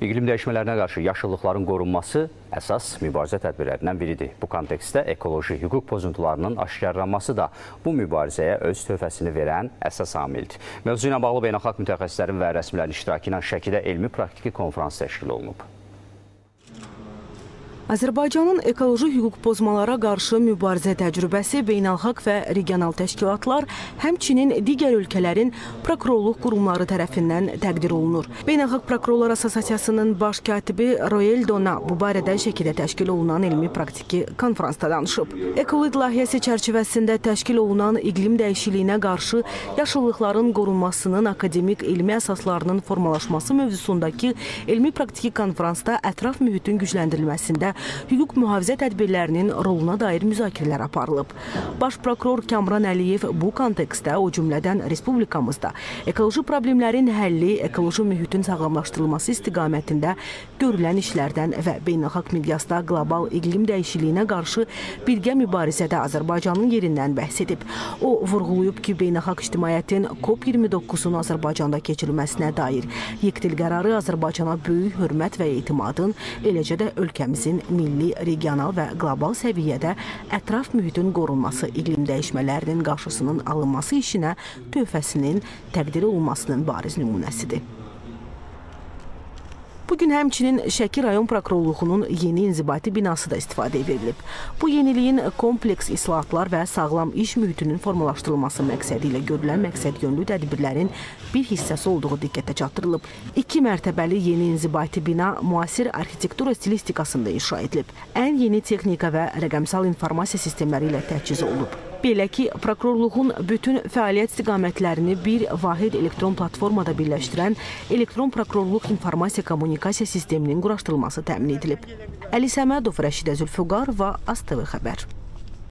İqlim dəyişmələrinə qarşı yaşıllıqların qorunması əsas mübarizə tədbirlərindən biridir. Bu kontekstdə ekoloji hüquq pozuntularının aşkarlanması da bu mübarizəyə öz töhfəsini verən əsas amildir. Mövzu ilə bağlı beynəlxalq mütəxəssislərin və rəsmilərin iştirakı ilə Şəkidə elmi-praktiki konfrans təşkil olunub. Azərbaycanın ekoloji hüquq pozmalara qarşı mübarizə təcrübəsi beynəlxalq və regional təşkilatlar, həmçinin digər ölkələrin prokurorluq qurumları tərəfindən təqdir olunur. Beynəlxalq Prokurorlar Assosiasiyasının baş katibi Royel Dona bu barədə Şəkidə təşkil olunan elmi praktiki konfransda danışıb. Ekolid layihəsi çərçivəsində təşkil olunan iqlim dəyişikliyinə qarşı yaşıllıqların qorunmasının akademik elmi əsaslarının formalaşması mövzusundakı elmi praktiki konfransda ətraf mühitin gücləndirilməsində hüquq mühafizə tədbirlərinin roluna dair müzakirələr aparılıb. Baş prokuror Kamran Əliyev bu kontekstdə, o cümlədən respublikamızda ekoloji problemlərin həlli, ekoloji mühitin sağlamlaşdırılması istiqamətində görülən işlərdən və beynəlxalq miqyasda qlobal iqlim dəyişikliyinə qarşı birgə mübarizədə Azərbaycanın yerindən bəhs edib. O vurğulayıb ki, beynəlxalq ictimaiyyətin COP29-un Azərbaycanda keçirilməsinə dair yekdil qərarı Azərbaycana böyük hörmət və etimadın, eləcə də ölkəmizin milli, regional və qlobal səviyyədə ətraf mühitin qorunması, iqlim dəyişmələrinin qarşısının alınması işinə töhfəsinin təqdir olunmasının bariz nümunəsidir. Bugün həmçinin Şəki rayon prokurorluğunun yeni inzibati binası da istifadəyə verilib. Bu yeniliyin kompleks islahatlar və sağlam iş mühitinin formalaşdırılması məqsədi ilə görülən məqsəd yönlü tədbirlərin bir hissəsi olduğu diqqətə çatdırılıb. İki mərtəbəli yeni inzibati bina müasir arxitektura stilistikasında inşa edilib. Ən yeni texnika və rəqəmsal informasiya sistemləri ilə təchiz olunub. Belə ki, prokurorluğun bütün fəaliyyət istiqamətlərini bir vahid elektron platformada birləşdirən elektron prokurorluq informasiya kommunikasiya sisteminin quraşdırılması təmin edilib. Əli Səmədov, Rəşidə Zülfüqarova, ASTV xəbər.